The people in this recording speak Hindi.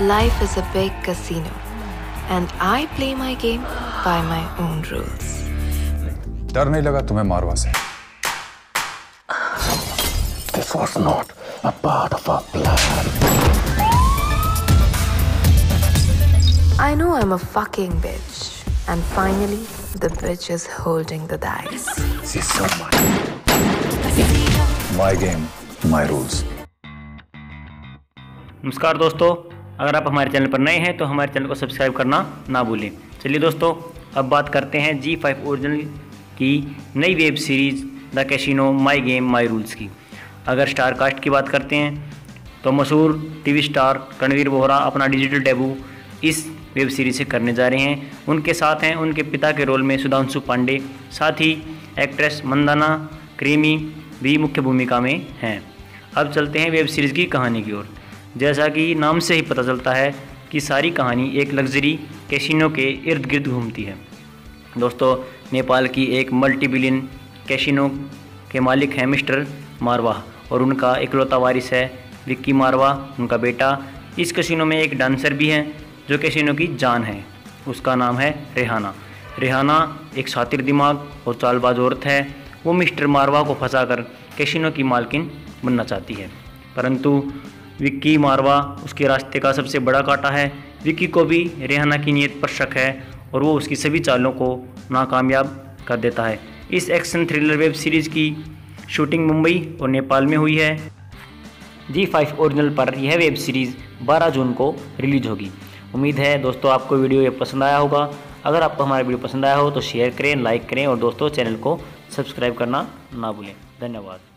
Life is a big casino, and I play my game by my own rules. डर नहीं लगा तुम्हें मारवा से This was not a part of our plan. I know I'm a fucking bitch, and finally, the bitch is holding the dice. She's so much. My game my rules नमस्कार दोस्तों अगर आप हमारे चैनल पर नए हैं तो हमारे चैनल को सब्सक्राइब करना ना भूलें। चलिए दोस्तों, अब बात करते हैं जी फाइव ओरिजिनल की नई web series the casino my game my rules की। अगर स्टार कास्ट की बात करते हैं तो मशहूर टीवी स्टार रणवीर बोहरा अपना डिजिटल डेब्यू इस वेब सीरीज़ से करने जा रहे हैं। उनके साथ हैं, उनके पिता के रोल में सुधांशु पांडे, साथ ही एक्ट्रेस मंदाना क्रीमी भी मुख्य भूमिका में हैं। अब चलते हैं वेब सीरीज़ की कहानी की ओर। जैसा कि नाम से ही पता चलता है कि सारी कहानी एक लग्जरी कैसीनो के इर्द गिर्द घूमती है। दोस्तों, नेपाल की एक मल्टी बिलियन कैसीनो के मालिक हैं मिस्टर मारवा और उनका इकलौता वारिस है विक्की मारवा, उनका बेटा। इस कैसीनो में एक डांसर भी है जो कैसीनो की जान है। उसका नाम है रेहाना। रेहाना एक शातिर दिमाग और चालबाज औरत है। वो मिस्टर मारवा को फंसाकर कैसीनो की मालकिन बनना चाहती है। परंतु विक्की मारवा, उसके रास्ते का सबसे बड़ा कांटा है। विक्की को भी रेहाना की नीयत पर शक है और वो उसकी सभी चालों को नाकामयाब कर देता है। इस एक्शन थ्रिलर वेब सीरीज़ की शूटिंग मुंबई और नेपाल में हुई है। जी फाइव ओरिजिनल पर यह वेब सीरीज़ 12 जून को रिलीज़ होगी। उम्मीद है दोस्तों आपको वीडियो ये पसंद आया होगा। अगर आपको हमारा वीडियो पसंद आया हो तो शेयर करें लाइक करें और दोस्तों चैनल को सब्सक्राइब करना ना भूलें। धन्यवाद।